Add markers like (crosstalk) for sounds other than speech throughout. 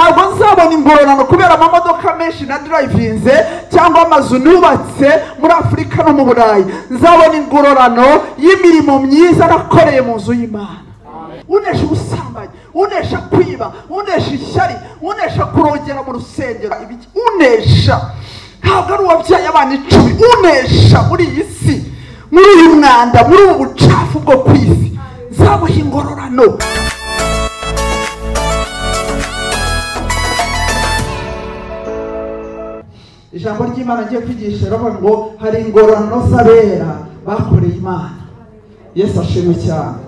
ntabwo nzabona ingororano kubera amamodoka menshi na durayivinze cyangwa amazu nubatse muri afurika no mu burayi. Nzabona ingororano y'imirimo myiza nakoreye mu nzu y'imana. Unesha ubusambanyi unesha kwiba unesha ishyari unesha kurongera mu rusengero. Unesha. Ntabwo ari uwabyaye abana icumi. Unesha muri iyi si muri uyu mwanda muri ubu bucafu bwo ku isi. Nzabuha ingororano. Ijambo ry'imana ngiye kwigisha riravuga ngo hari ingororano z'abera bakoreye imana. Yesu ashimwe cyane.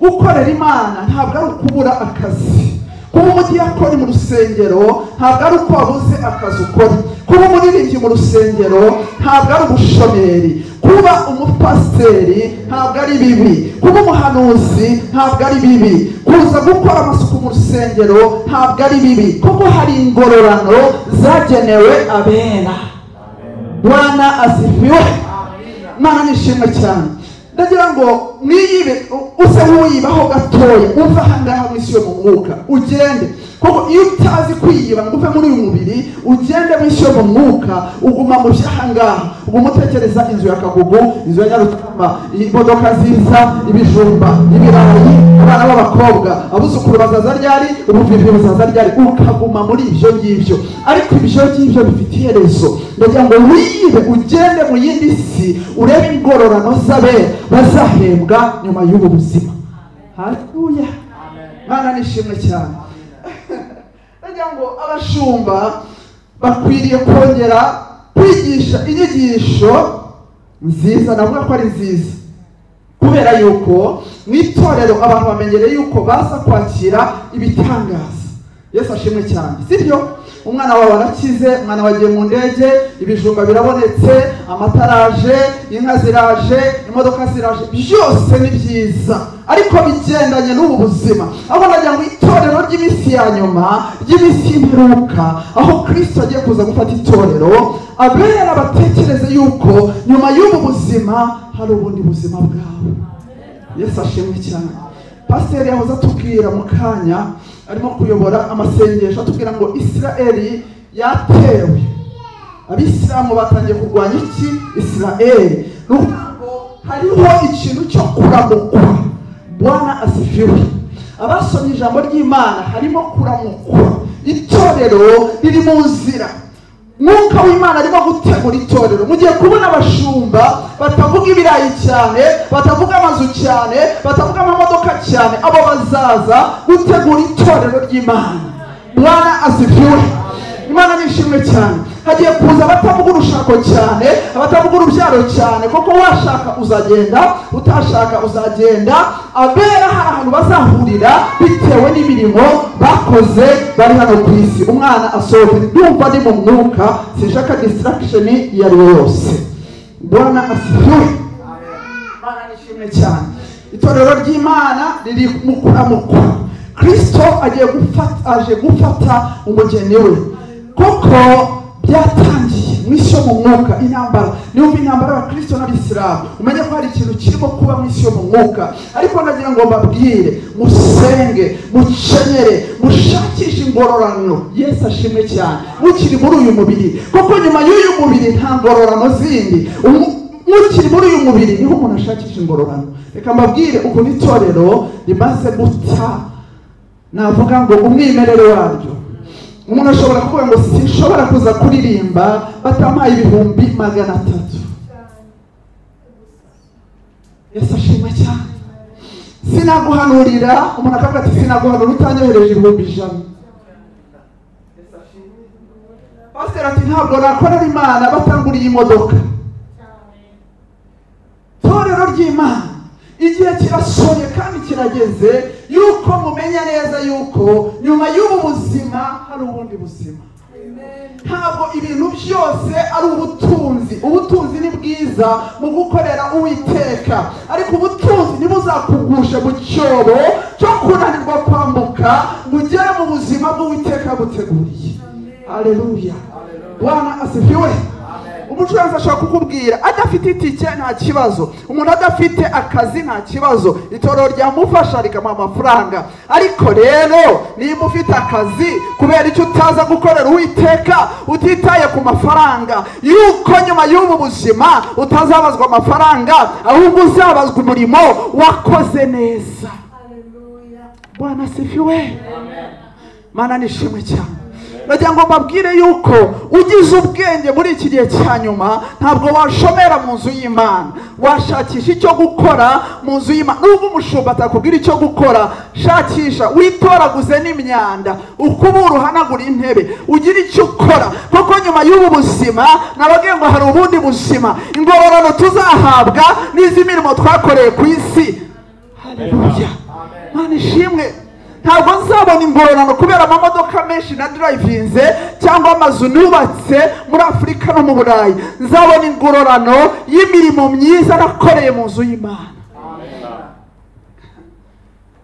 Gukorera imana ntabwo ari ukubura akazi. Kuba umudiyakoni mu rusengero ntabwo ari uko wabuze akazi ukora. Kuba umuririmbyi mu rusengero ntabwo ari ubushomeri kuba umupasiteri ntabwo ari bibi. Kuba umuhanuzi ntabwo ari bibi. Kuza gukora amasuku mu rusengero ntabwo ari bibi. Kuko hari ingororano zagenewe abera. Bwana asifiwe. Imana nishimwe cyane. Ndagira ngo mwiyibe use nk'uyibaho gatoya. Uve ahangaha yo mu mwuka. Ugende. Kuko iyo utazi kwiyiba ngo uve muri uyu mubiri ugende yo mu mwuka uguma mu by'ahangaha. Uguma utekereza inzu ya kagugu inzu ya nyarutama imodoka nziza ibijumba ibirayi abana b'abakobwa abuzukuru bazaza ryari ubuvivi buzaza ryari ukaguma muri ibyo ngibyo. Ariko ibyo ngibyo bifite iherezo. Ndagira ngo wiyibe ugende mu yindi si urebe ingororano z'abera bazahembwa nyuma y'ubu buzima. Haleluya. Mana nishimwe cyane. Ndagira ngo abashumba bakwiriye kongera kwigisha inyigisho nziza navuga ko ari nziza. Kubera yuko mu itorero abantu bamenyereye yuko baza kwakira ibitangaza. Yesu ashimwe cyane. Sibyo? Umwana wawe arakize umwana wagiye mu ndege ibijumba birabonetse amataraje inka ziraje imodoka ziraje byose ni byiza. Ariko bigendanye n'ubu buzima aho nagira ngo itorero ry'iminsi ya nyuma ry'iminsi y'imperuka aho kirisito agiye kuza gufata itorero abera batekereze yuko nyuma y'ubu buzima hari ubundi buzima bwawe. Yesu ashimwe cyane. Pasiteri yahoze atubwira mu kanya arimo kuyobora amasengesho atubwira ngo isirayeli yatewe. Abisilamu batangiye kurwanya iki? Isirayeli ni ukuvuga ngo hariho ikintu cyo kuramukwa. Bwana asifiwe. Abasomye ijambo ry'imana harimo kuramukwa. Itorero riri mu nzira. Mwuka w'imana arimo gutegura itorero mugiye kubona abashumba batavuga ibirayi cyane batavuga amazu cyane batavuga amamodoka cyane abo bazaza gutegura itorero ry'imana. Mwana asifiwe imana nishimwe cyane. Hagiye kuza abatavuga urushako cyane abatavuga urubyaro cyane. Kuko washaka uzagenda utashaka uzagenda abera hari ahantu bazahurira bitewe n'imirimo bakoze bari hano ku isi. Umwana asohoka ndumva ni mu mwuka sinshaka distraction iyo ari yo yose. Bwana asifiwe. Imana nishimwe cyane. Itorero ry'imana riri mu kuramukwa. Kirisito agiye gufata aje gufata umugeni we. Kuko byatangiye mu isi yo mu mwuka intambara. Niwumva intambara y'abakristo n'abisilamu umenye ko hari ikintu kirimo kuba mu isi yo mu mwuka. Ariko nagira ngo mbabwire musenge mukenyere mushakishe ingororano. Yesu ashimwe cyane. Mukiri muri uyu mubiri. Kuko nyuma y'uyu mubiri nta ngororano zindi. Mukiri muri uyu mubiri ni ho umuntu ashakisha ingororano. Reka mbabwire ukuntu itorero rimaze guta. Navuga ngo umwimerere waryo. Umuntu ashobora kuvuga ngo sinshobora kuza kuririmba batampaye ibihumbi magana atatu. Yasa ashima cyane. Sinaguhanurira umuntu akavuga ati sinaguhanura utanyohereje ibihumbi ijana. Pasiteri ati ntabwo nakorera imana batanguriye imodoka. Torero ry'imana igihe kirasohoye kandi kirageze yuko mumenya neza yuko nyuma y'ubu buzima hari ubundi buzima. Ntabwo ibintu byose ari ubutunzi. Ubutunzi ni bwiza mu gukorera uwiteka. Ariko ubutunzi ntibuzakugushe mu cyobo cyo kunanirwa kwambuka ngo ugere mu buzima bw'uwiteka buteguriye. Aleluya bwana asifiwe. Umucuranzi ashobora kukubwira adafite itike nta kibazo. Umuntu adafite akazi nta kibazo. Itorero ryamufasha rikamuha amafaranga. Ariko rero niba ufite akazi kubera icyo utaza gukorera uwiteka utitaye ku mafaranga yuko nyuma y'ubu buzima utazabazwa amafaranga ahubwo uzabazwa umurimo wakoze neza. Bwana sifiwe mana nishimwe cyane. Nagira ngo mbabwire yuko ugize ubwenge muri iki gihe cya nyuma ntabwo washomera mu nzu y'imana. Washakisha icyo gukora mu nzu y'imana. Nubwo umushumba atakubwira icyo gukora shakisha witoraguze n'imyanda. Ukubura uhanagura intebe ugire icyo ukora. Kuko nyuma y'ubu buzima nababwiye ngo hari ubundi buzima ingororano tuzahabwa n'izi mirimo twakoreye ku isi. Haleluya mana ishimwe. Ntabwo nzabona ingororano kubera amamodoka menshi na durayivinze cyangwa amazu nubatse muri afurika no mu burayi. Nzabona ingororano y'imirimo myiza nakoreye mu nzu y'imana.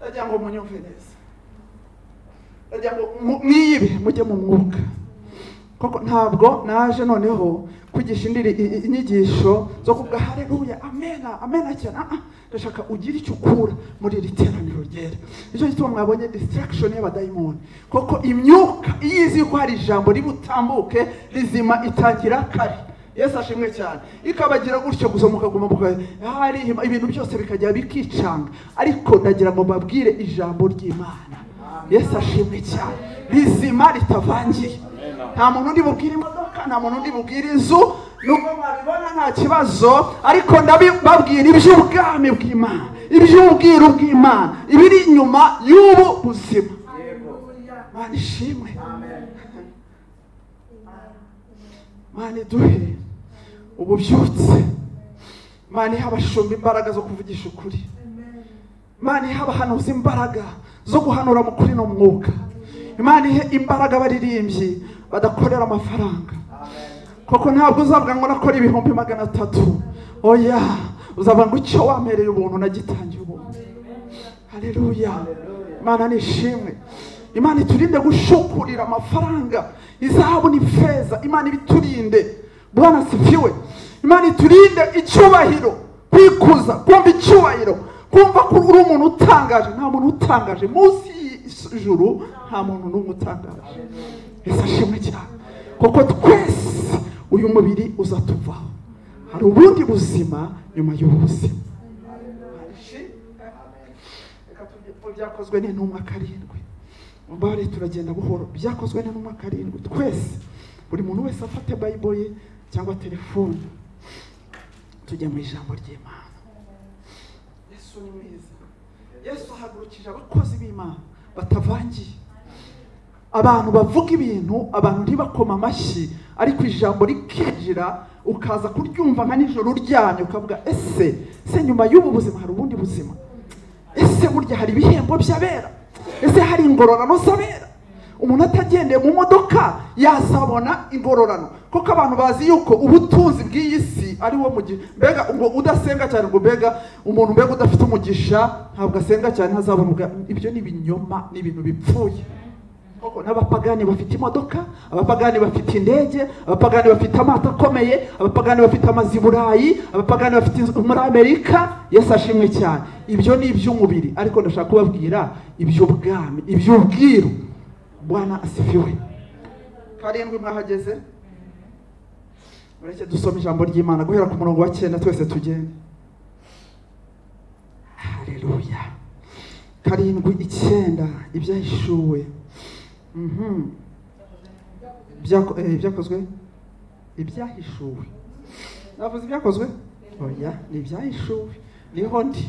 Ndagira ngo munyumve neza ndagira ngo mwiyibe mujye mu mwuka koko ntabwo naje noneho kwigisha indi inyigisho zo kuvuga hareruya amena amena cyane. Ah, ah. ndashaka ugire icyo ukura muri iri teraniro ryera. Nicyo gituma mwabonye distraction y'abadayimoni koko imyuka iyo izi ko hari ijambo ributambuke rizima itangira kare. Yesu ashimwe cyane. Ikabagira gutyo gusa mukaguma muka hari ibintu byose bikajya bikicanga. Ariko ndagira ngo mbabwire ijambo ry'imana. Yesu ashimwe cyane. Rizima ritavangiye. Nta muntu undi bubwira imodoka nta muntu undi bubwira inzu. Nubwo mwabibona nta kibazo ariko ndabibabwira iby'ubwami bw'imana iby'ubwiru bw'imana ibiri inyuma y'ubu buzima. Mana ishimwe. Mana iduhe ububyutse. Mana ihe abashumba imbaraga zo kuvugisha ukuri. Imana ihe abahanuzi imbaraga zo guhanura mu kuri no mwuka. Imana ihe imbaraga abaririmbyi badakorera amafaranga koko ntabwo uzavuga ngo nakora ibihumbi magana atatu. Oya uzavuga ngo icyo wamereye ubuntu nagitangiye ubuntu. Haleluya. Imana nishimwe imana iturinde gushukurira amafaranga. Izahabu ni feza. Imana ibiturinde. Bwana sifiwe imana iturinde icyubahiro. Kwikuza kumva icyubahiro. Kumva ko uri umuntu utangaje. Nta muntu utangaje. Munsi y'ijuru nta muntu n'umwe utangaje. Ese ashimwe cyane kuko twese uyu mubiri uzatuvaho hari ubundi buzima nyuma y'ubu buzima byakozwe n'intumwa karindwi mubare turagenda buhoro byakozwe n'intumwa karindwi twese buri muntu wese afate bayibolo ye cyangwa telefone tujya mu ijambo ry'imana yesu ni mwiza yesu ahagurukije abakozi b'imana batavangiye abantu bavuga ibintu abantu ntibakoma amashyi ariko ijambo rikinjira ukaza kuryumva nka nijoro uryamye ukavuga ese se nyuma y'ubu buzima hari ubundi buzima? Ese burya hari ibihembo by'abera? Ese hari ingororano z'abera? Umuntu atagendeye mu modoka yazabona ingororano. Kuko abantu bazi yuko ubutunzi bw'iyi si ari wo mugisha. Mbega ngo udasenga cyane ngo mbega umuntu mbega udafite umugisha ntabwo asenga cyane ntazabona ibyo ni ibinyoma ni ibintu bipfuye. N'abapagani bafite imodoka abapagani bafite indege abapagani bafite amato akomeye abapagani bafite amazu i burayi abapagani bafite inzu muri amerika yesu ashimwe cyane. Ibyo ni iby'umubiri ariko ndashaka kubabwira iby'ubwami iby'ubwiru. Bwana asifiwe. Karindwi mwahageze. Mureke dusome ijambo ry'imana guhera ku murongo wa cyenda twese tugende. Hareruya karindwi icyenda ibyahishuwe ibyakozwe ibyahishuwe. Navuze ibyakozwe? Oya ni ibyahishuwe ni ho ndi.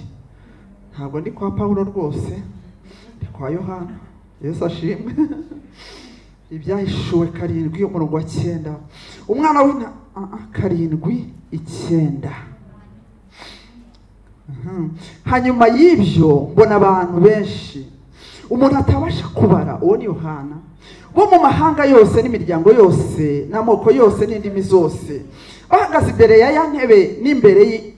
Ntabwo ndi kwa pawulo rwose ndi kwa yohana. Yesu ashimwe. (laughs) Ibyahishuwe karindwi umurongo wa cyenda. Umwana ah, karindwi icyenda. Mhm. hanyuma y'ibyo mbona abantu benshi. Umuntu atabasha kubara. Uwo ni yohana. Bo mu mahanga yose n'imiryango yose n'amoko yose n'indimi zose. Bahagaze imbere ya ya ntebe n'imbere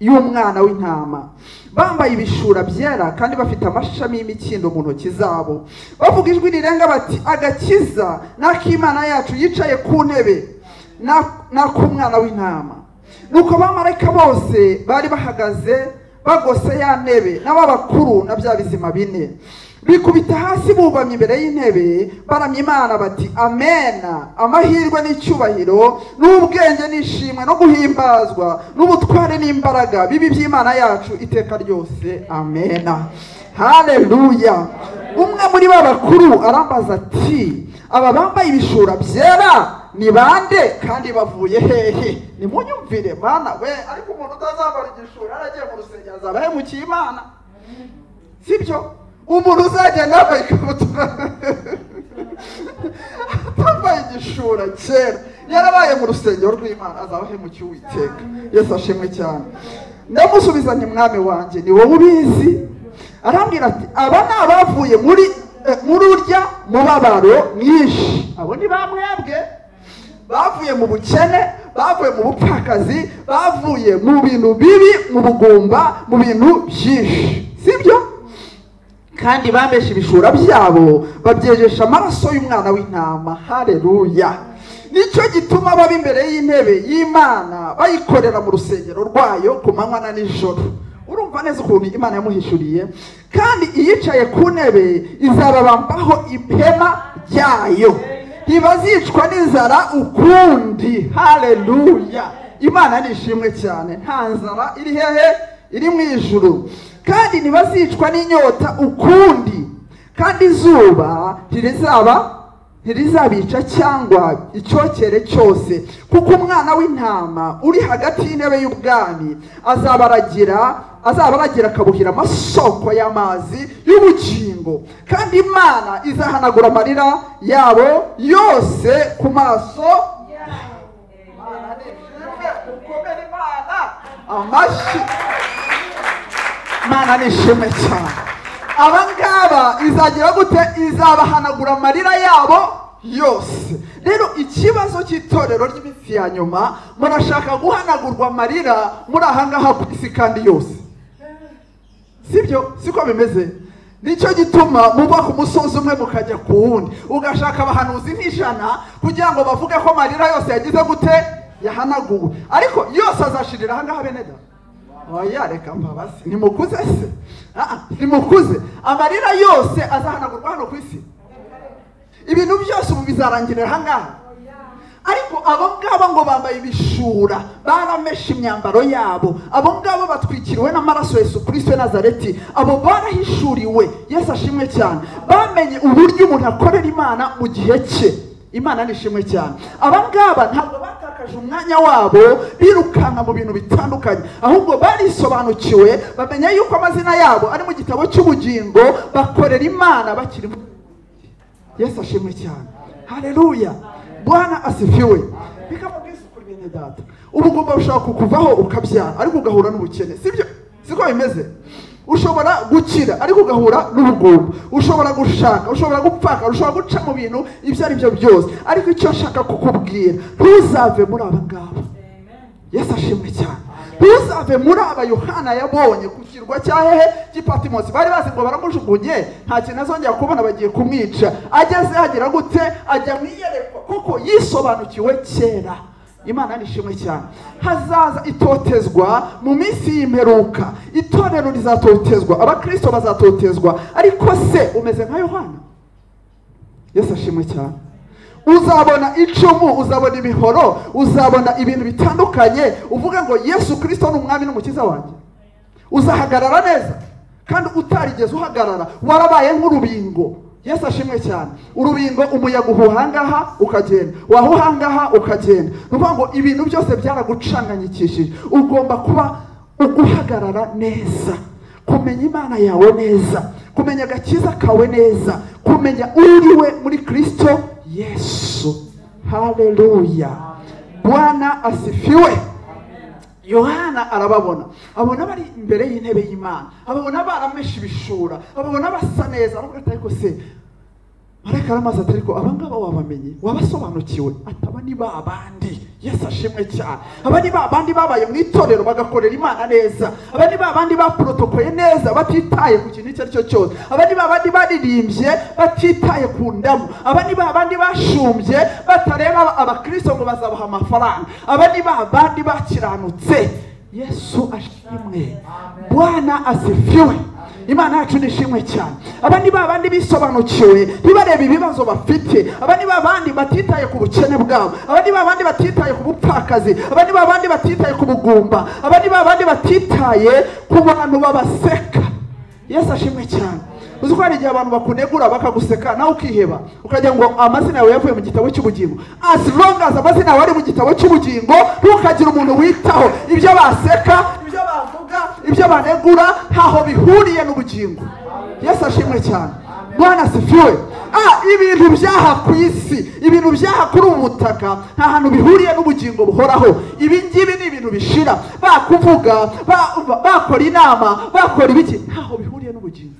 y'umwana w'intama. Bambaye ibishura byera kandi bafite amashami y'imikindo mu ntoki zabo. Bavuga ijwi rirenga bati agakiza n'ak'imana yacu yicaye ku ntebe na- n'ak'umwana w'intama. Nuko abamarayika bose bari bahagaze bagose ya ntebe n'ab'abakuru na bya bizima bine. Bikubita hasi bubamye imbere y'intebe baramya imana bati amena amahirwe n'icyubahiro n'ubwenge n'ishimwe no guhimbazwa n'ubutware n'imbaraga bibi by'imana yacu iteka ryose. Amena haleluya umwe muri ba bakuru arambaza ati aba bambaye ibishura byera ni bande? Kandi bavuye hehe nimunyumvire mana we ariko umuntu utazambara igishura yaragiye mu rusengero azaba ahemukiye imana sibyo umuntu uzagenda yambaye ikabutura atambaye igishura kera. Yarabaye mu rusengero rw'imana azaba ahemukiye uwiteka? Yesu ashimwe cyane. Ndamusubiza nti mwami wanjye ni wowe ubizi? Arambwira ati aba ni abavuye muri eh, muri urya mubabaro mwinshi abo ni bamwebwe bavuye mu bukene bavuye mu bupfakazi bavuye mu bintu bibi mu bugumba mu bintu byinshi. Sibyo kandi bambeshe ibishura byabo babyejesha amaraso y'umwana w'intama. Hareruya ni cyo gituma baba imbere y'intebe y'imana bayikorera mu rusengero rwayo ku manywa na nijoro. Urumva neza ukuntu imana yamuhishuriye. Kandi iyicaye ku ntebe izababambaho ihema ryayo ntibazicwa n'inzara ukundi. Hareruya imana ni ishimwe cyane. Nta nzara iri hehe? Iri mu ijuru. Kandi ntibazicwa n'inyota ukundi. Kandi izuba ntirizaba ntirizabica cyangwa icyokere cyose. Kuko umwana w'intama uri hagati y'intebe y'ubwami azabaragira azabaragira akabuhira amasoko y'amazi y'ubugingo. Kandi imana izahanagura amarira yabo yose ku maso amashyi. Imana ni ishimwe cyane. Aba ngaba izagira gute? Izabahanagura amarira yabo yose. Rero ikibazo cy'itorero ry'iminsi ya nyuma murashaka guhanagurwa amarira muri aha ngaha ku isi kandi yose. Sibyo? Siko bimeze? Nicyo gituma muva ku musozi umwe mukajya ku wundi. Ugashaka abahanuzi nk'ijana kugira ngo bavuge ko amarira yose yagize gute? Yahanaguwe. Ariko yose azashirira aha ngaha bene da oya reka mbabazi nimukuze se? Ah, nimukuze. Amarira yose azahanagurwa hano ku isi. Ibintu byose ubu bizarangirira aha ngaha. Ariko abo ngabo ngo bambaye ibishura barameshe imyambaro yabo. Abo ngabo batwikiriwe n'amaraso Yesu Kristo w'i Nazareti. Abo barahishuriwe Yesu ashimwe cyane. Bamenye uburyo umuntu akorera Imana mu gihe cye. Imana ni ishimwe cyane. Aba ngaba ntabwo batakaje umwanya wabo birukanka mu bintu bitandukanye. Ahubwo barisobanukiwe bamenya yuko amazina yabo ari mu gitabo cy'ubugingo bakorera Imana bakiri mu yesu ashimwe cyane. Haleluya. Bwana asifiwe. Bikamubwisa ukuri bene data. Ubugumba bushobora kukuvaho ukabyara ariko ugahura n'ubukene. Sibyo? Siko bimeze? Ushobora gukira ariko ugahura n'ubugumba. Ushobora gushaka ushobora gupfaka ushobora guca mu bintu ibyo ari byo byose. Ariko icyo nshaka kukubwira ntuzave muri aba ngaba. Yesu ashimwe cyane. Ntuzave muri aba yohana yabonye ku kirwa cya hehe cy'ipatimosi bari bazi ngo baramujugunye nta kintu azongera kubona bagiye kumwica. Ageze hagira gute ajya mu iyerekwa kuko yisobanukiwe kera. Imana ni ishimwe cyane. Hazaza itotezwa mu minsi y'imperuka. Itorero rizatotezwa abakristo bazatotezwa. Ariko se umeze nka yohana? Yesu ashimwe cyane. Uzabona icumu uzabona imihoro uzabona ibintu bitandukanye. Uvuga ngo yesu kirisito ni umwami n'umukiza wanjye. Uzahagarara neza kandi utarigeze uhagarara warabaye nk'urubingo. Yesu ashimwe cyane. Urubingo umuyaga uhuha ahangaha ukagenda. Wahuha ahangaha ukagenda. Ni ukuvuga ngo ibintu byose byaragucanganyikishije ugomba kuba uguhagarara neza. Kumenya imana yawe neza. Kumenya agakiza kawe neza. Kumenya uriwe muri kirisito yesu. Haleluya bwana asifiwe. Yohana arababona. Abona bari imbere y'intebe y'imana. Ababona barameshe ibishura. Ababona basa neza. Ariko se marayika aramaze ati ariko aba ngaba wabamenye? Wabasobanukiwe? Ataba aba ni ba bandi. Yesu ashimwe cyane. Aba ni ba bandi babaye mu itorero bagakorera imana neza. Aba ni ba bandi baporotokoye neza batitaye ku kintu icyo ari cyo cyose. Aba ni ba bandi baririmbye batitaye ku ndamu. Aba ni ba bandi bashumbye batareba abakristo ngo bazabaha amafaranga. Aba ni ba bandi bakiranutse. Yesu ashimwe. Bwana asifiwe. Imana yacu ni ishimwe cyane. Aba ni ba bandi bisobanukiwe ntibarebe ibibazo bafite. Aba ni ba bandi batitaye ku bukene bwabo. Aba ni ba bandi batitaye ku bupfakazi. Aba ni ba bandi batitaye ku bugumba. Aba ni ba bandi batitaye ku bantu babaseka. Yesu ashimwe cyane. Uzi ko hari igihe abantu bakunegura bakaguseka nawe ukiheba ukagira ngo amazina yawe yavuye mu gitabo cy'ubugingo. As long as amazina yawe ari mu gitabo cy'ubugingo ntukagire umuntu witaho. Ibyo baseka ibyo bavuga ibyo banegura ntaho bihuriye n'ubugingo. Yesu ashimwe cyane. Bwana sifiwe ah ibintu byaha ku isi ibintu byaha kuri ubu butaka nta hantu bihuriye n'ubugingo buhoraho. Ibi ngibi ni ibintu bishira. Bakuvuga ba- ba- bakora inama bakora ibiki ntaho bihuriye n'ubugingo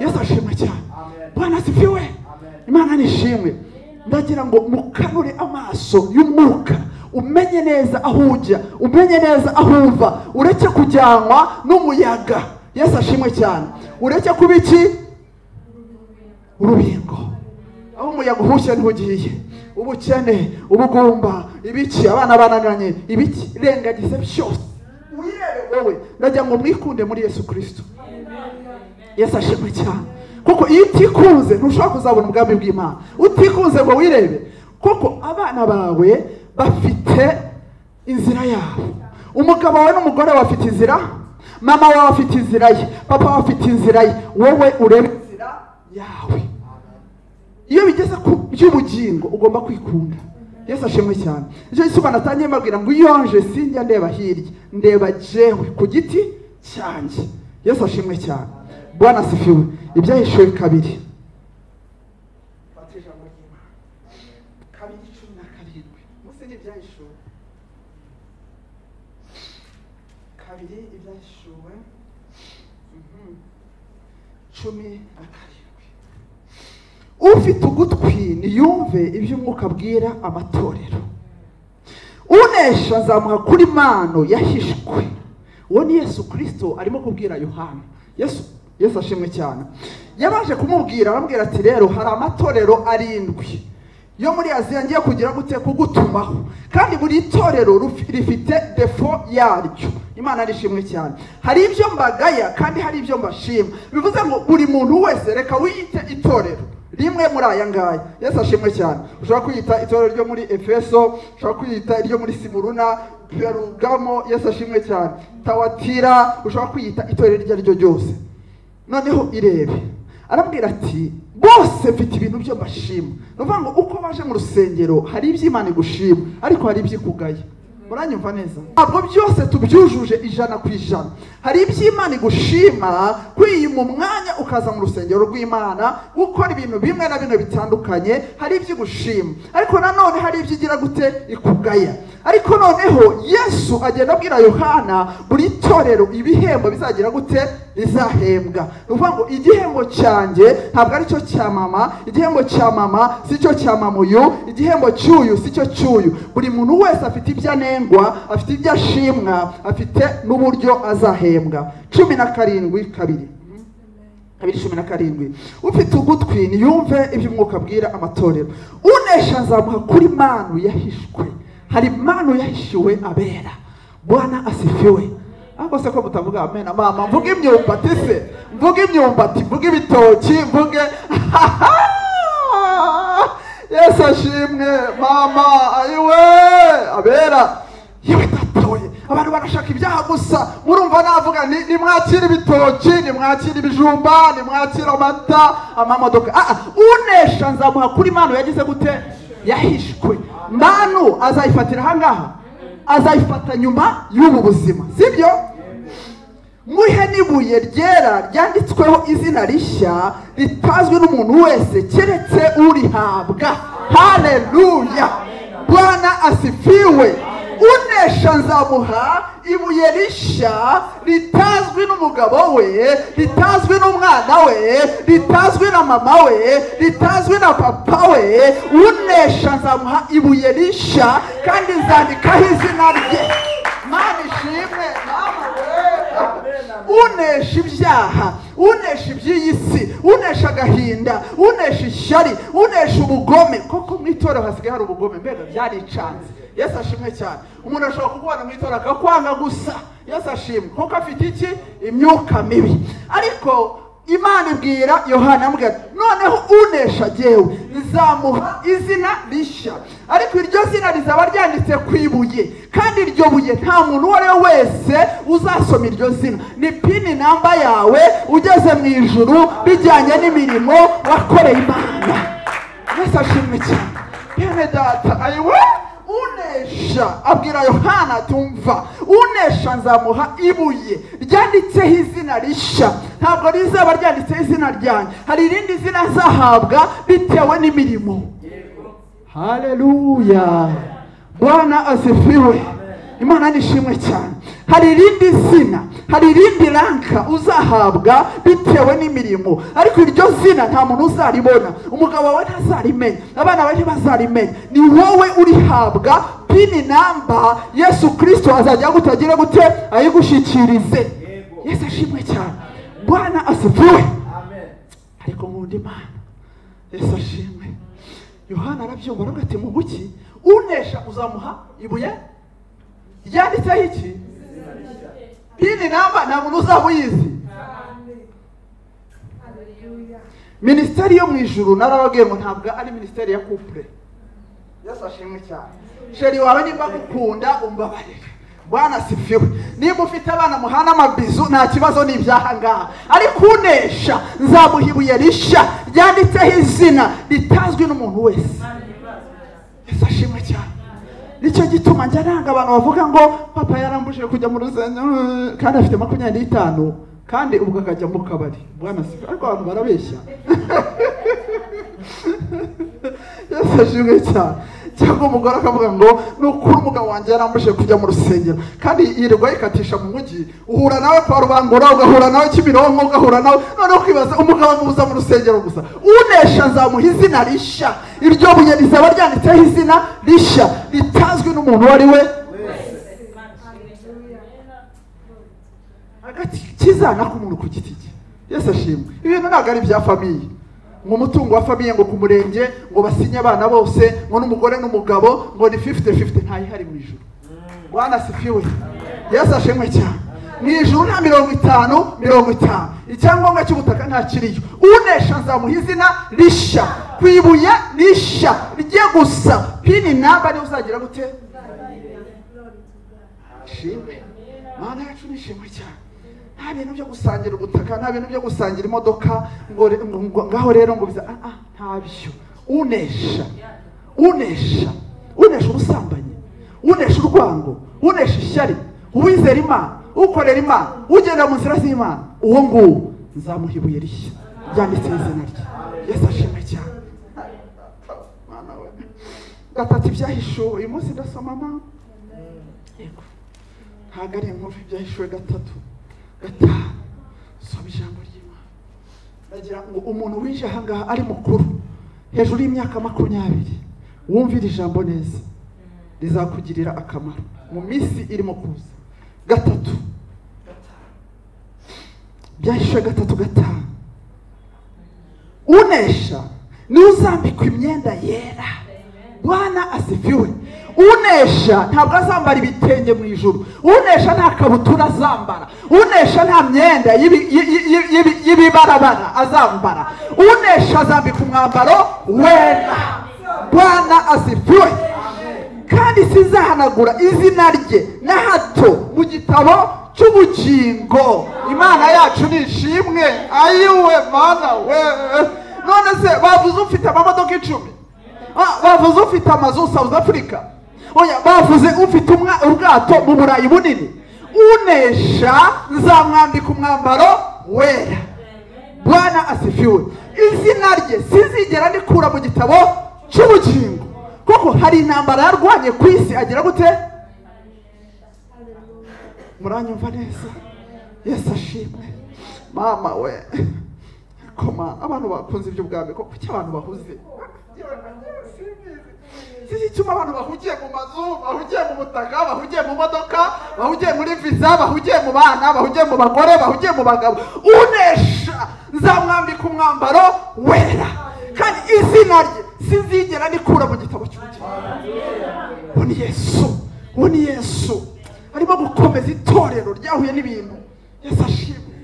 yesu ashimwe cyane. Bwana asifiwe. Imana nishimwe ndagira ngo mukanure amaso y'umwuka. Umenye neza aho ujya. Umenye neza aho uva. Ureke kujyanwa n'umuyaga. Yesu ashimwe cyane. Ureke kuba iki? Urubingo. Aho umuyaga uhushye ni ho ugiye. Ubukene ubugumba ibiki abana bananiranye ibiki rengagize byose. Wirebe wowe. Ndagira ngo mwikunde muri yesu kirisito yesu ashimwe cyane kuko iyo utikunze ntushobora kuzabona ubwami bw'imana. Utikunze ngo wirebe kuko abana bawe bafite inzira yabo. Umugabo wawe n'umugore wawe bafite inzira? Mama wawe afite inzira ye? Papa wawe afite inzira ye? Wowe urebe inzira yawe. Iyo bigeze ku by'ubugingo ugomba kwikunda. Yesu ashimwe cyane. Nicyo gituma natangiye mbabwira ngo iyo nje sinjya ndeba hirya ndeba jewe ku giti cyanjye. Yesu ashimwe cyane. Bwana asifiwe. Ibyahishuwe kabiri. Kabiri cumi na karindwi. Munsi ni ibyahishuwe kabiri ibyahishuwe mhm, cumi na karindwi. Ufite ugutwi niyumve ibyo umwuka abwira amatorero. Unesha azamuha kuri mano yahishwe uwo ni yesu kirisito arimo kubwira yohana. Yesu yesu ashimwe cyane. Yabaje kumubwira aramubwira ati rero hari amatorero arindwi. Yo muri aziya ngiye kugira gute kugutumaho. Kandi buri torero rifite defo yaryo. Imana arishimwe cyane. Hari ibyo mbagaya kandi hari ibyo mbashima. Bivuze ngo buri muntu wese reka wiyite itorero. Rimwe muri aya ngaya. Yesu ashimwe cyane. Ushobora kwiyita itorero ryo muri efeso ushobora kwiyita iryo muri simuruna perugamo. Yesu ashimwe cyane. Tawatira ushobora kwiyita itorero iryo ari ryo ryose. Noneho irebe. Arabwira ati bose mfite ibintu byo mbashima ni ukuvuga ngo uko baje mu rusengero hari ibyo imana igushima ariko hari ibyo ikugaya uranyumva neza ntabwo byose tubyujuje ijana ku ijana hari ibyo imana igushima kwiyima umwanya ukaza mu rusengero rw'imana gukora ibintu bimwe na bimwe bitandukanye hari ibyo igushima ariko nanone hari ibyo igira gute? Ikugaya. Ariko noneho yesu agenda abwira yohana buri torero ibihembo bizagira gute? Bizahembwa. Ni ukuvuga ngo igihembo cyanjye ntabwo ari cyo cya mama igihembo cya mama si cyo cya mama uyu igihembo cy'uyu si cyo cy'uyu. Buri muntu wese afite ibyo anengwa afite ibyo ashimwa afite n'uburyo azahembwa. Cumi na karindwi kabiri. Kabiri cumi na karindwi. Ufite ugutwi niyumve ibyo umwuka abwira amatorero. Unesha azamuha kuri manu yahishwe. Hari manu yahishiwe abera. Bwana asifiwe. Ariko se ko mutavuga amena mama mvuge imyumbati se. Mvuge imyumbati mvuge ibitoki mvuge (laughs) yesu ashimwe mama ayiwe abera. Abantu barashaka ibyaha gusa murumva navuga ni nimwakira ibitoki nimwakira ibijumba nimwakira amata amamodoka. Ah, ah, unesha nzamuha kuri manu yagize gute? Yahishwe. Manu azayifatira ahangaha azayifata nyuma y'ubu buzima. Sibyo? Muhe n'ibuye ryera ryanditsweho izina rishya ritazwi n'umuntu wese keretse urihabwa. Haleluya bwana asifiwe. Unesha nzamuha ibuye rishya ritazwi n'umugabo we ritazwi n'umwana we ritazwi na mama we ritazwi na papa we. Unesha nzamuha ibuye rishya kandi nzandikaho izina rye. Mana ishimwe unesha ibyaha unesha iby'iyi si unesha agahinda unesha ishyari unesha ubugome. Koko mu itorero hasigaye hari ubugome mbega byaricanze yesu ashimwe cyane. Umuntu ashobora kukubona mu itorero akakwanga gusa. Yesu ashimwe. Kuko afite iki? Imyuka mibi. Ariko imana ibwira yohana amubwira ati, noneho unesha jyewe. Nzamuha izina rishya. Ariko iryo zina rizaba ryanditse ku ibuye. Kandi iryo buye nta muntu uwo ari we wese uzasoma iryo zina. Ni pini namba yawe ugeze mu ijuru bijyanye n'imirimo wakoreye imana. Yesu ashimwe cyane. Bene data ayiwe unesha abwira yohana tumva unesha nzamuha ibuye ryanditseho izina rishya. Ntabwo rizaba ryanditseho izina ryanjye. Hari irindi zina azahabwa bitewe n'imirimo. Haleluya bwana asifiwe. Imana nishimwe cyane. Hari irindi zina hari irindi ranka uzahabwa bitewe n'imirimo. Ariko iryo zina nta muntu uzaribona umugabo wawe ntazarimenya abana bawe ntibazarimenya. Ni wowe urihabwa pini namba yesu kirisito azajya agutagira gute? Ayigushyikirize yesu ashimwe cyane. Bwana asifiwe. Ariko nkunda imana yesu ashimwe. Yohana arabyumva aravuga ati mu buki? Unesha uzamuha ibuye? Ryanditseho iki? Pini namba nta muntu uzaba uyizi minisiteri yo mu ijuru narababwiye ngo ntabwo ari minisiteri ya kupure yesu ashimwe cyane. Sheri wawe nimba gukunda umbabarire. Bwana sifiwe niba ufite abana muhana amabizu nta kibazo ni ibyaha ngaha. Ariko unesha nzamuha ibuye rishya ryanditseho izina ritazwi n'umuntu wese. Yesu ashimwe cyane. Ni cyo gituma njya nanga abantu bavuga ngo papa yarambujije kujya mu rusengero kandi afite makumyabiri n'itanu kandi ubwo akajya mu kabari. Bwana sifiwe ariko abantu barabeshya. (laughs) Yesu ashimwe cyane. Cyangwa umugore akavuga ngo ni ukuri umugabo wanjye yarambujije kujya mu rusengero. Kandi yirirwa yikatisha mu mujyi uhura nawe kwa rubangura ugahura nawe kimironko ugahura nawe. Noneho ukibaza umugabo amubuza mu rusengero gusa. Unesha nzamuha izina rishya. Iryo buye rizaba ryanditseho izina rishya ritazwi n'umuntu uwo ari we. Hagati kizana k'umuntu ku giti cye. Yesu ashimwe. Ibintu ntabwo ari ibya famiye ngo umutungo wa famiye ngo ku murenge ngo basinye abana bose ngo n'umugore n'umugabo ngo ni fifite fifite ntayihari mu ijuru. Bwana sifiwe yesu ashimwe cyane. Mu ijuru nta mirongo itanu mirongo itanu. Icyangombwa cy'ubutaka nta kiriyo. Unesha nzamuha izina rishya. Ku ibuye rishya rijye gusa. Pini namba niyo uzagira gute? Shimwe. Mana yacu nishimwe cyane. Nta bintu byo gusangira ubutaka nta bintu byo gusangira imodoka ngo ngaho rero ngo biza ah, ah, ntabyo unesha unesha unesha ubusambanyi unesha urwango unesha ishyari uwizera imana ukorera imana ugenda mu nzira z'imana. Uwo nguwo nzamuha ibuye rishya ryanditseho izina rye. Yesu ashimwe cyane. Gatatu ibyahishuwe. Uyu munsi ndasoma mama? Ntabwo ari inkuru ibyahishuwe gatatu soma ijambo ry'imana. Ndagira ngo umuntu winjiye aha ngaha ari mukuru hejuru y'imyaka makumyabiri wumvira ijambo neza. Rizakugirira akamaro. Mu minsi irimo kuza gatatu. Byahishuwe gatatu gatanu. Unesha ni we uzambikwa imyenda yera. Bwana asifiwe. Unesha ntabwo azambara ibitenge mu ijuru. Unesha nta kabutura azambara. Unesha nta myenda y'ibi- yi- yi- yi- y'ibibarabara azambara. Unesha azambika umwambaro wera. Bwana asifiwe. Kandi sizahanagura izina rye na hato mu gitabo cy'ubugingo. Imana yacu ni ishimwe. Ayiwe mana we. None se bavuze ufite amamodoka icumi? Ah, bavuze ufite amazu south africa? Oya bavuze ufite ubwato mu burayi bunini. Unesha nzamwambika umwambaro wera. Bwana asifiwe. Izina rye sizigera rikura mu gitabo cy'ubugingo. Kuko hari intambara yarwanye ku isi agira gute? Muranyumva neza? Yesu ashimwe. Mama we. Koma abantu bakunze iby'ubwami ko kuki abantu bahuze ituma abantu bahugiye mu mazu bahugiye mu butaka bahugiye mu modoka bahugiye muri viza bahugiye mu bana bahugiye mu bagore bahugiye mu bagabo. Unesha! Nzamwambika umwambaro wera. Kandi izina rye sinzigera rikura mu gitabo cy'ubugingo. Ni yesu. Uwo ni yesu. Arimo gukomeza itorero ryahuye n'ibintu. Yesu ashimwe.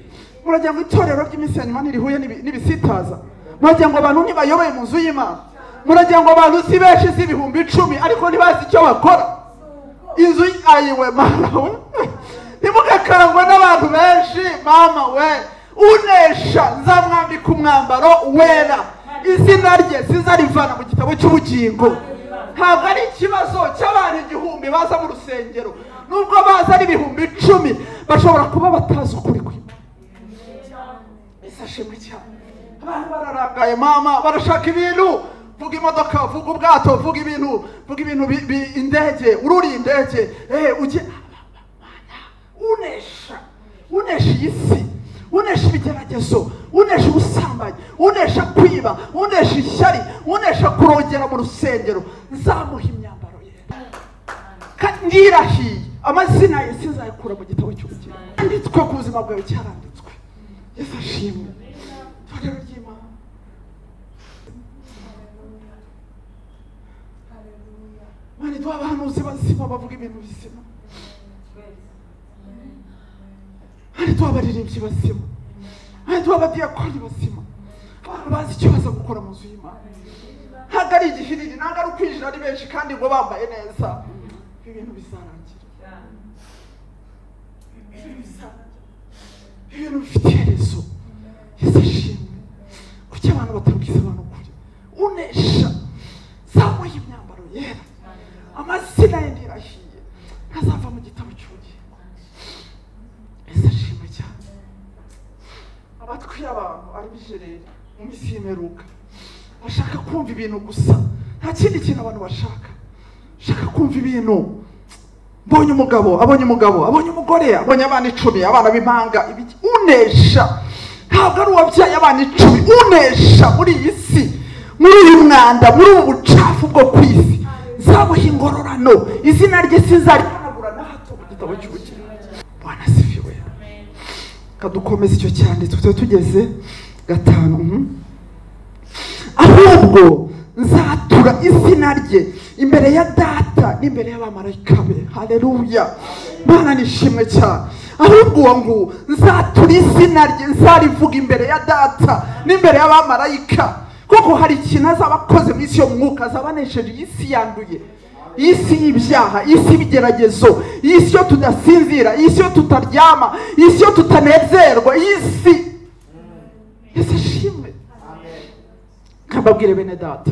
Muragira ngo itorero ry'iminsi ya nyuma ntirihuye n'ibi- n'ibisitaza? Muragira ngo abantu ntibayoboye mu nzu y'imana. Muragira ngo abantu benshi z'ibihumbi icumi ariko ntibazi icyo bakora. Inzu ayiwe mama we. Ntimugakarangwe n'abantu benshi mama we. Unesha nzamwambika umwambaro wera. Izina rye zizarivana mu gitabo cy'ubugingo. Ntabwo ari ikibazo cy'abantu igihumbi baza mu rusengero. Nubwo baza ari ibihumbi icumi bashobora kuba batazi ukuri kw'imana ese ashimwe cyane. Abantu bararangaye mama barashaka ibintu vuga imodoka vuga ubwato vuga ibintu vuga ibintu bi- bi- indege ururi indege. Eh ujye unesha unesha iyi si unesha ibigeragezo unesha ubusambanyi unesha kwiba unesha ishyari unesha kurongera mu rusengero. Nzamuha imyambaro ye ndirahiye amazina ye sinzayakura mu gitabo cy'ubugingo. Yanditswe ku buzima bwawe cyaranditswe. Yesu ashimwe. Itorero ry'imana mani duha abahanuzi bazima bavuga ibintu bizima mani duha abaririmbyi bazima mani duha abadiyakoni bazima abantu bazi icyo baza gukora mu nzu y'imana. Ntabwo ari igihiriri ntabwo ari ukwinjira ari benshi kandi ngo bambaye neza. Ibintu bizarangira. Ibintu bifite iherezo. Yesu ashimwe. Abantu batabwiza abantu ukuri? Unesha. Zamuye imyambaro yera amazina ye ndirahiye ntazava mu gitabo cy'ubugingo yesu ashimwe cyane. Amatwi y'abantu ari bijereri mu minsi y'imperuka. Bashaka kumva ibintu gusa. Nta kindi kintu abantu bashaka. Bashaka kumva ibintu. Mbonye umugabo abonye umugabo abonye umugore abonye abana icumi abana b'impanga. Unesha. Ntabwo ari uwabyaye abana icumi. Unesha muri iyi si muri uyu mwanda muri ubu bucafu bwo ku isi. Nzabuha ingororano izina rye sizarihanagura na hato mu gitabo cy'ubukire bwana sifiwe kadukomeza icyo cyanditswe tuba tugeze gatanu mhm. ahubwo nzatura izina rye imbere ya data n'imbere y'abamarayika be. Haleluya. Mwana nishimwe cyane. Ahubwo ngo nzatura izina rye nzarivuga imbere ya data n'imbere y'abamarayika kuko hari ikintu azaba akoze mu isi yo mwuka azaba anesheje iyi si yanduye. Iyi si y'ibyaha iyi si y'ibigeragezo iyi si yo tudasinzira iyi si yo tutaryama iyi si yo tutanezerwa iyi si yesu ashimwe. Nkababwire bene data.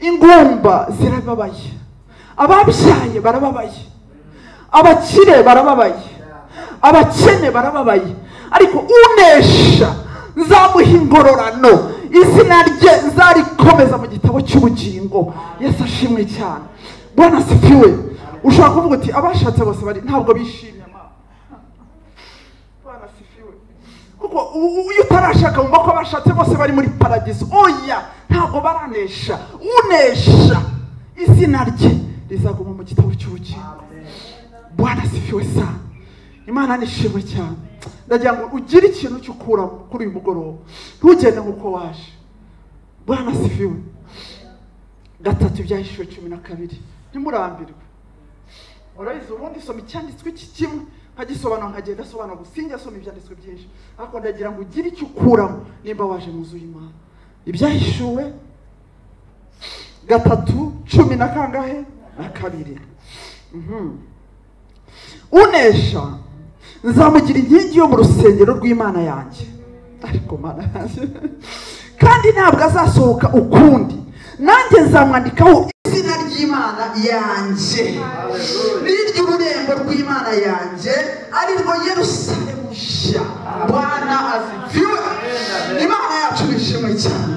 Ingumba zirababaye. Ababyaye barababaye. Abakire barababaye. Abakene barababaye. Ariko unesha nzamuha ingororano izina rye nzarikomeza mu gitabo cy'ubugingo. Yesu ashimwe cyane. Bwana sifiwe ushobora kuvuga uti abashatse bose bari ntabwo bishimye bwana sifiwe kuko iyo utarashaka wumva ko abashatse bose bari muri paradiso oya ntabwo baranesha. Unesha. Izina rye rizaguma mu gitabo cy'ubugingo. Bwana sifiwe sana. Imana nishimwe cyane. Ndagira ngo ugire ikintu cyo ukuramo kuri uyu mugoroba. Ntugende nk'uko waje. Bwana sifiwe gatatu ibyahishuwe cumi na kabiri. Ntimurambirwe. Urabizi ubundi soma icyanditswe iki kimwe nkagisobanura nkagenda asobanura gusa sinjya asoma ibyanditswe byinshi. Ariko ndagira ngo ugire icyo ukuramo. Nimba waje mu nzu y'imana ibyahishuwe gatatu cumi na kangahe? Na kabiri. Mhm. unesha nzamugira inkingi yo mu rusengero rw'imana yanjye. Ariko mana yanjye kandi ntabwo azasohoka ukundi. Nanjye nzamwandikaho izina ry'imana yanjye. N'iry'ururembo rw'imana yanjye ari rwo yerusalemu nshya. Bwana azifiwe imana yacu ni ishimwe cyane.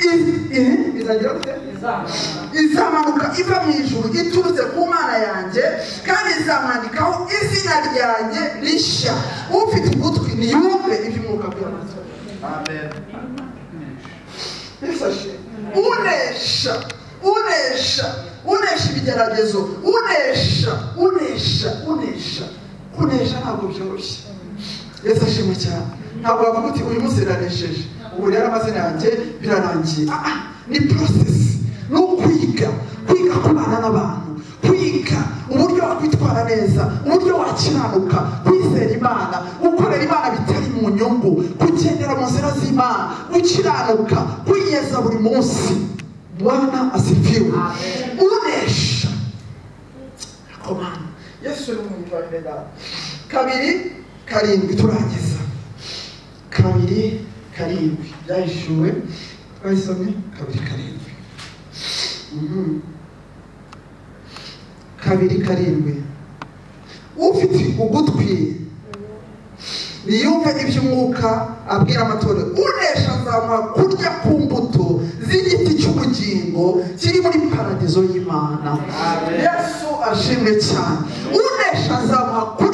I- i- izagira gute? Izamanuka iva mu ijuru iturutse ku mana yanjye kandi izamwandikaho izina ryanjye rishya. Ufite ugutwi niyumve iby'umwuka bw'amazu Yesu unesha. Unesha. Unesha ibigeragezo. Unesha. Unesha. Unesha. Kunesha ntabwo byoroshye. Yesu ashimwe cyane ntabwo wavuga uti uyu munsi biranesheje ubu rero amazina yanjye birarangiye. Ah ah. Ni porosesi ni ukwiga kwiga kubana n'abantu kwiga uburyo wakwitwara neza uburyo wakiranuka kwizera imana gukorera imana bitari mu nyungu kugendera mu nzira z'imana gukiranuka kwiyeza buri munsi. Bwana asifiwe. Unesha. Komana yesu ni umwitwarire dawe kabiri karindwi turangiza kabiri karindwi. Byahishuwe twayisomye kabiri karindwi. Kabiri karindwi. Ufite ugutwi. Niyumve iby'umwuka abwira amatorero unesha azamuha kurya ku mbuto z'igiti cy'ubugingo kiri muri paradizo y'imana. Yesu ashimwe cyane. Unesha azamuha kurya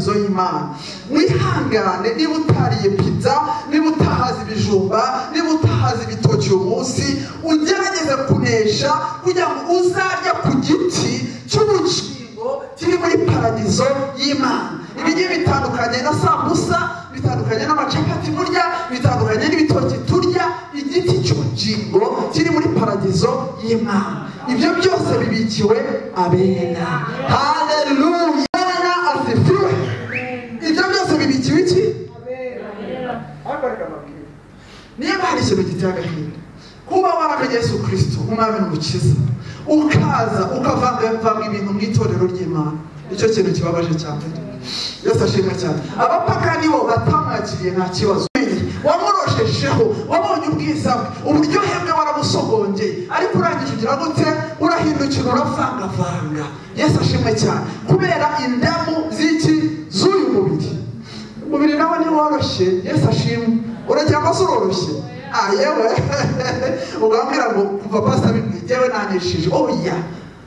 paradizo y'imana mwihangane niba utariye pizza niba utahaza ibijumba niba utahaza ibitoki uyu munsi ugerageze kunesha kugira ngo uzarya ku giti cy'ubugingo kiri muri paradizo y'imana. Ibi ngibi bitandukanye na sambusa bitandukanye n'amacapati murya bitandukanye n'ibitoki turya igiti cy'ubugingo kiri muri paradizo y'imana. Ibyo byose bibikiwe abera haleluya Bwana asifiwe ibyo byose bibikiwe iki ariko reka mbabwire niba hari ikintu giteye agahinda kuba waramenye yesu kirisito umwami n'umukiza ukaza ukavangavanga ibintu mu itorero ry'imana ni cyo kintu kibabaje cyane yesu ashimwe cyane abapagani bo batamwakiriye nta kibazo wamuroshejeho wabonye ubwiza bwe uburyohe bwe warabusogongeye ariko urangije ugira gute urahindukira uravangavanga yesu ashimwe cyane kubera indamu z'iki z'uyu mubiri umubiri nawe ntiworoshye yesu ashimwe uragira ngo uroroshye ah yewe. (laughs) Ugambira ngo kuva pasita bibwiye yewe naneshije oya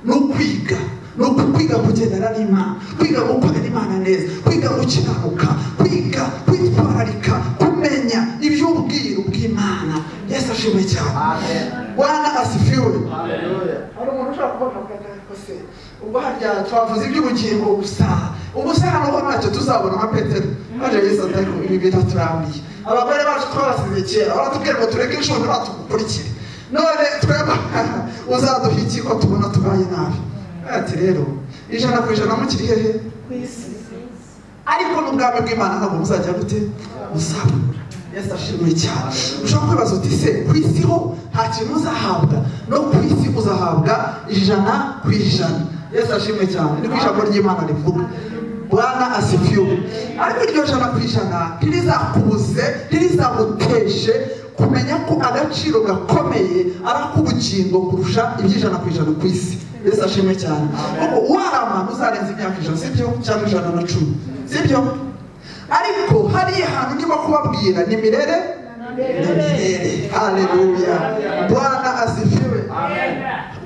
no kwiga ni ukwiga kugendana n'imana kwiga gukorera imana neza kwiga gukiranuka kwiga kwitwararika kumenya. Iby'ubwiru bw'imana yesu ashimwe cyane. Bwana asifiwe. Hari umuntu ushobora kubona ngo se ubwo harya twavuze iby'ubugingo gusa. Ubusa n'ubwo ntacyo tuzabona nka petero. Maze yesu atari ibi bintu turambiye abagore bacu twabasize kera baratubwira ngo tureke inshuro tugukurikire none twebwe uzaduha iki ko tubona tubaye nabi ati rero ijana ku ijana mukiri hehe ariko n'ubwami bw'imana ntabwo muzajya gute muzabura yesu ashimwe cyane ushobora kwibaza uti se ku isi ho nta kintu uzahabwa no ku isi uzahabwa ijana ku ijana yesu ashimwe cyane niko ijambo ry'imana rivuga bwana asifiwe. Ariko iryo jana ku ijana ntirizakubuze ntirizaguteshe kumenya ko agaciro gakomeye ari kurusha iby'ijana ku ijana ku isi. Yesu ashimwe cyane. Kuko warama uzarenza imyaka ijana sibyo cyangwa ijana na cumi. Sibyo ariko hariya hantu ndimo kubabwira ni mirere? Haleluya bwana asifiwe.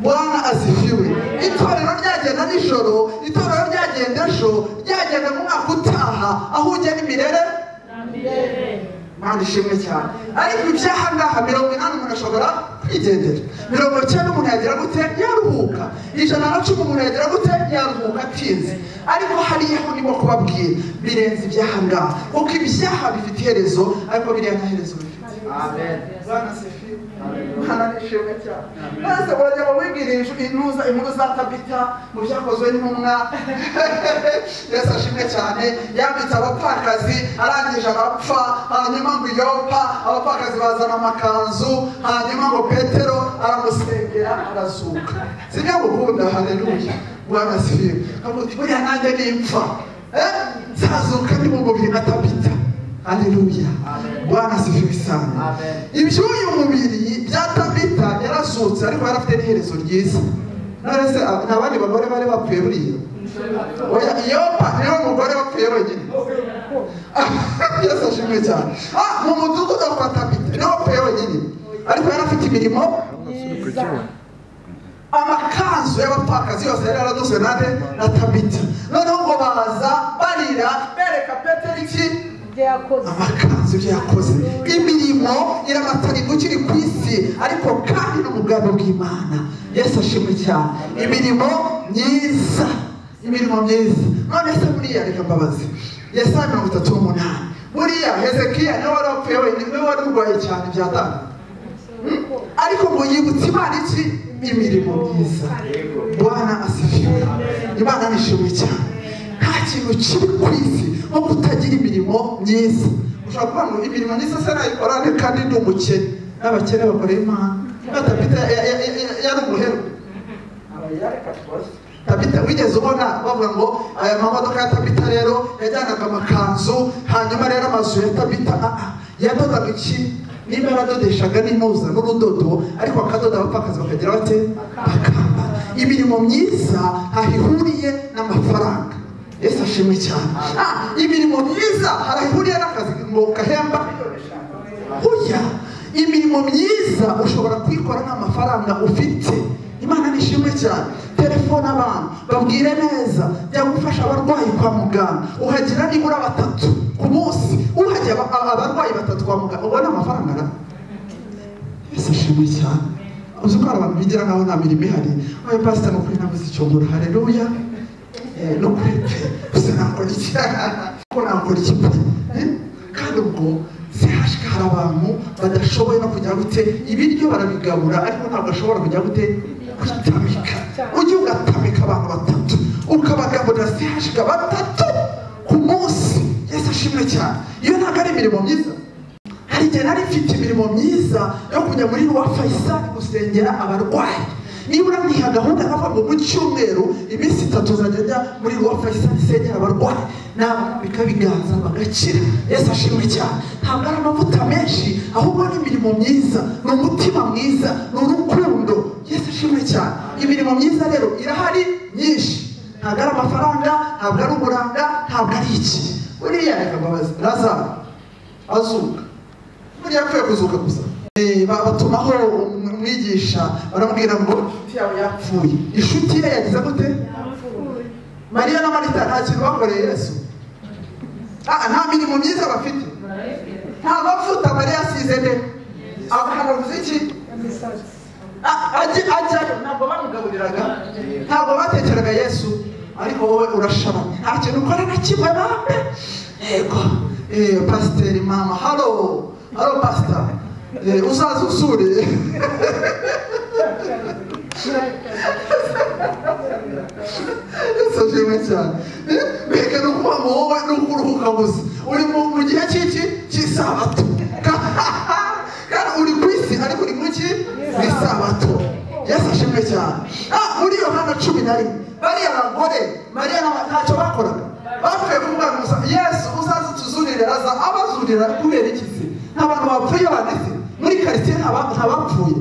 Bwana asifiwe itorero ryagenda nijoro itorero ryagenda ejo ryagenda mu mwaka utaha aho ujya ni mirere Mana ishimwe cyane. Ariko ibyaha ngaha mirongo inani umuntu ashobora kwigendera. Mirongo icyenda umuntu yagira gute? Yaruhuka ijana na cumi umuntu yagira gute? Yaruhuka atinze. Ariko hariya ho ndimo kubabwira. Birenze ibyaha ngaha. Kuko ibyaha bifite iherezo ariko biriya nta herezo bifite. Bwana sifi. Amen. nishimwe cyane maze urajya intuza inkuru za tabita mu byakozwe n'intumwa (laughs) yesu ashimwe cyane. Yambitse abapfakazi arangije abapfa hanyuma ngo yopa abapfakazi bazana amakanzu hanyuma ngo petero aramusengera arazuka. Sibyo gukunda haleluya bwana sifi buriya nanjye nimpfa. Eh? Nzazuka ndi mu mubiri na tabita haleluya bwana asifiwe sana. Iby'uyu mubiri bya tabita yarazutse ariko yari afite n'iherezo ryiza. None se nta bandi bagore bari bapfuye buriya? Oya iyopa ni we mugore wapfuye wenyine. (laughs) Yesu ashimwe cyane. Ah mu mudugudu wa tabita ni we imirimo myiza. Amakanzu y'abapfakazi yose yari yaradozwe na tabita. Noneho ngo baza barira bereka petero iki? Amakanzu ibyo yakoze imirimo iramatana ikiri ku isi ariko kandi n'umugambi bw'imana. Yesu ashimwe cyane. Imirimo myiza. Imirimo myiza. None se buriya reka mbabazi yesaya mirongo itatu n'umunani. Buriya hezekiya niwe wari wapfuye niwe wari urwaye cyane byatanga ariko ngo yibutse imana iki? Imirimo myiza. Bwana asifiwe. Imana nishimwe cyane. Nta kintu kiri ku isi nko kutagira imirimo myiza. Ushobora kuvuga ngo imirimo myiza se nayikora nte kandi ndi umukene. N'abakene bakorera imana. Tabita yari umuheru. Tabita wigeze ubona bavuga ngo aya mamodoka ya tabita rero yajyanaga amakanzu hanyuma rero amazu ya tabita ah, ah, yadodaga iki? Niba yaradodeshaga n'impuza n'urudodo ariko akadoda abapfakazi bakagira bate? Bakambara imirimo myiza ntaho ihuriye n'amafaranga. Yesu ashimwe cyane. Ah, imirimo myiza. Ihuriye n'akazi ngo gahemba Oya, imirimo myiza ushobora kuyikora nta mafaranga ufite. Imana nishimwe cyane. Telefone abantu babwire neza. Jya gufasha abarwayi kwa muganga. Uhagira nibura batatu ku munsi. Uhajya aba- abarwayi batatu kwa muganga ubona amafaranga na? Yesu ashimwe cyane. Uzi ko hari abantu bigira nkaho nta mirimo ihari? Oya pasita ni ukuri nabuze icyo ngura hareruya no gusa nakora iki ko nakora iki kandi ubwo sehashika hari abantu badashoboye no kujya gute ibiryo barabigabura ariko ntabwo ashobora kujya gute kwitamika ujye ugatamika abantu batatu ukabagaburira sehashika batatu ku munsi yesu ashimwe cyane iyo ntabwo ari imirimo myiza hari igihe nari mfite imirimo myiza yo kujya muri ruwa fayisali gusengera abarwayi nibura niha gahunda ngo mu cyumweru iminsi itatu uzajya njya muri ruwa fayisali nsengera abarwayi nabambika biganza bagakira yesu ashimwe cyane. Ntabwo ari amavuta menshi ahubwo ni imirimo myiza ni umutima mwiza ni urukundo. Yesu ashimwe cyane. Imirimo myiza rero irahari myinshi. Ntabwo ari amafaranga ntabwo ari uburanga ntabwo ari iki. Buriya reka mbabazi lazaro azuka. Buriya yapfuye kuzuka gusa. Eh, ba- batumaho umwigisha. Baramubwira ngo inshuti yawe yapfuye. Inshuti ye yagize gute? Mariya na marita nta kintu bakoreye yesu. Ah, nta mirimo myiza bafite. Nta mavuta mariya asize nde? Akanavuze iki ajyayo ntabwo bamugaburiraga ntabwo batekeraga yesu. Ariko wowe urashabanye. Nta kintu ukora na kimwe bambe yego. Eh, pasiteri mama. Halo. Halo pasita eh, uzaza usure sashimwe cyane mbega ni ngo wowe ni ukuruhuka gusa uri mu gihe cy'iki cy'isabato kandi uri ku isi ariko uri mu ki mu isabato yesu ashimwe cyane muri yohana cumi na rimwe bariya bagore mariya ntacyo bakoraga bapfuye kuvuga gusa yesu uzaze utuzurire aza abazurira kubera iki se bapfuye banditse muri karitsiye nta ba- nta bapfuye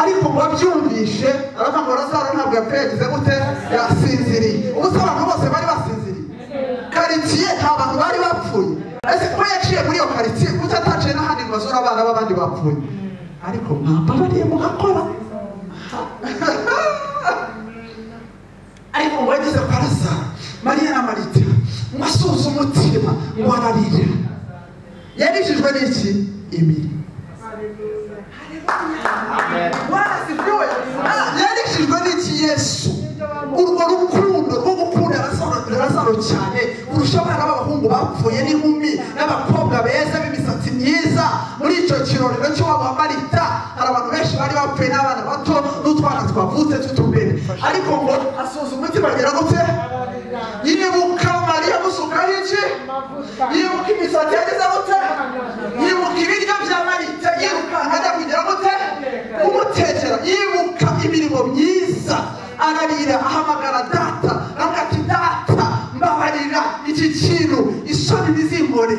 ariko ngo babyumvishe aravuga ngo razaro ntabwo yapfuye yagize gute? Yasinziriye. Ubu se abantu bose bari basinziriye. Karitsiye nta bantu bari bapfuye. Ese kuba yaciye muri iyo karitsiye kuki ataciye n'ahandi ngo azure abana b'abandi bapfuye? Ariko mwambabariye mugakora ariko ngo yageze kwa lazaro mariya na marita ngo asuze umutima ngo ararira yarijijwe n'iki? Imirimo. Yarishijwe n'iki yesu urwo rukundo rwo gukunda lazaro cyane kurusha abana b'abahungu bapfuye n'inkumi n'abakobwa beza b'imisatsi myiza. Muri icyo kirorero cy'iwabo wa marita hari abantu benshi bari bapfuye n'abana bato n'utwana twavutse tw'utubere ariko ngo asuza umutima agira gute? Yibuka mariya amusukaho iki? Yibuka imisatsi yagize gute? Yibuka ibiryo bya marita? Yirukanka ajya kugira gute? Kumutekera. Yibuka imirimo myiza. Ararira ahamagara data. Avuga ati data mbabarira iki kintu isoni ntizimbore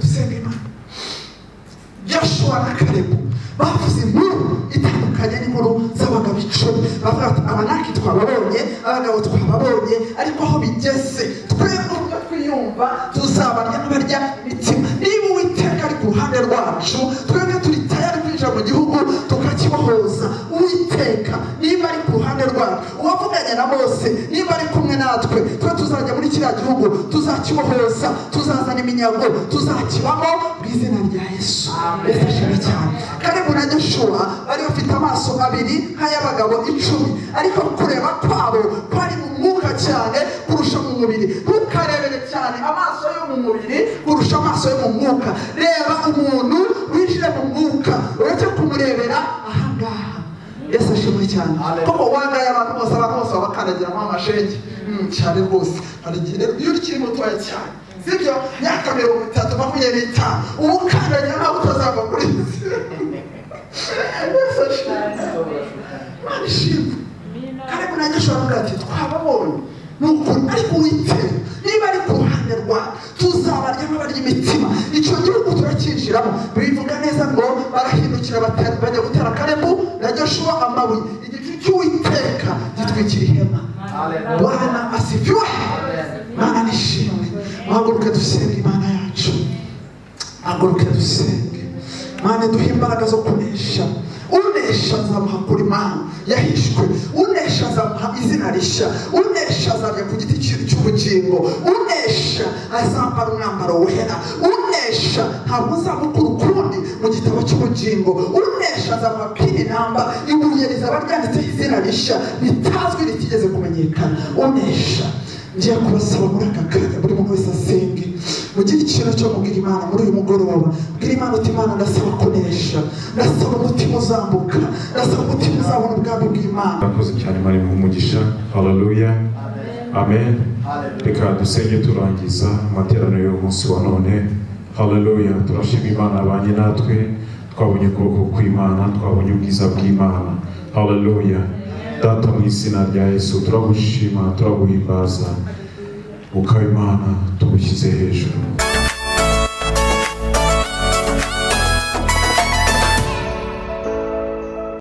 dusenga imana joshua na kalebu. Bavuze inkuru itandukanye n'inkuru z'abagabo icumi bavuga ati abanaki twababonye abagabo twababonye ariko aho bigeze twebwe ubwo twiyumva tuzabarya n'abarya imitima niba uwiteka ari ku ruhande rwacu. Twebwe turi tayari kwinjira mu gihugu tukakibohoza uwiteka niba ari ku ruhande rwacu uwavuganye na mose niba ari kumwe natwe twe tuzajya muri kiriya gihugu tuzakibohoza tuzazana iminyago tuzakibamo mu izina rya yesu. Ashimwe cyane. Kalebu na joshua bari bafite amaso abiri nk'ay'abagabo icumi. Ariko kureba kwabo kwari mu mwuka cyane kurusha mu mubiri. Ntukarebere cyane amaso yo mu mubiri kurusha amaso yo mu mwuka. Reba umuntu winjire mu mwuka. Ureke kumurebera ahangaha yesu ashimwe cyane. Koko wagaye abantu bose abantu bose babakandagiramo amashenge Mm, cyane rwose. Hari igihe iyo ukiri mutoya cyane sibyo? Myaka mirongo itatu makumyabiri n'itanu uba ukandagira nkaho utazava kuri si yesu ashimwe. Imana ishimwe. Kalebu na joshua baravuga ati twababonye. Ni ukuri ariko witera niba ari ku ruhande rwawe tuzabarya nk'abarya imitima. Icyo gihugu turacyinjiramo bivuga bwana asifiwe. Mana nishimwe muhaguruke dusenge imana yacu haguruke dusenge mana duhe imbaraga zo kunesha. Unesha azamuha kuri mana yahishwe unesha azamuha izina rishya unesha azarya ku giti cy'ubugingo unesha azambara umwambaro wera unesha ntabwo uzamukura ukundi mu gitabo cy'ubugingo unesha azamuha pini namba ibuye rizaba ryanditseho izina rishya ritazwi ritigeze kumenyekana. Unesha ngiye kubasaba muri aka kanya buri muntu wese asenge. Mugire ikintu cyo mubwira imana muri uyu mugoroba. Bwira imana uti imana ndasaba kunesha. Ndasaba umutima uzambuka. Ndasaba umutima uzabona ubwami bw'imana. Murakoze cyane mwari mu mugisha. Haleluya amen. Reka dusenge turangiza amateraniro y'umunsi wa none. Haleluya turashima imana abanye natwe twabonye ukuboko kw'imana twabonye ubwiza bw'imana. Haleluya data mu izina rya yesu. Turagushima turaguhimbaza. Ukaba imana tugushyize hejuru.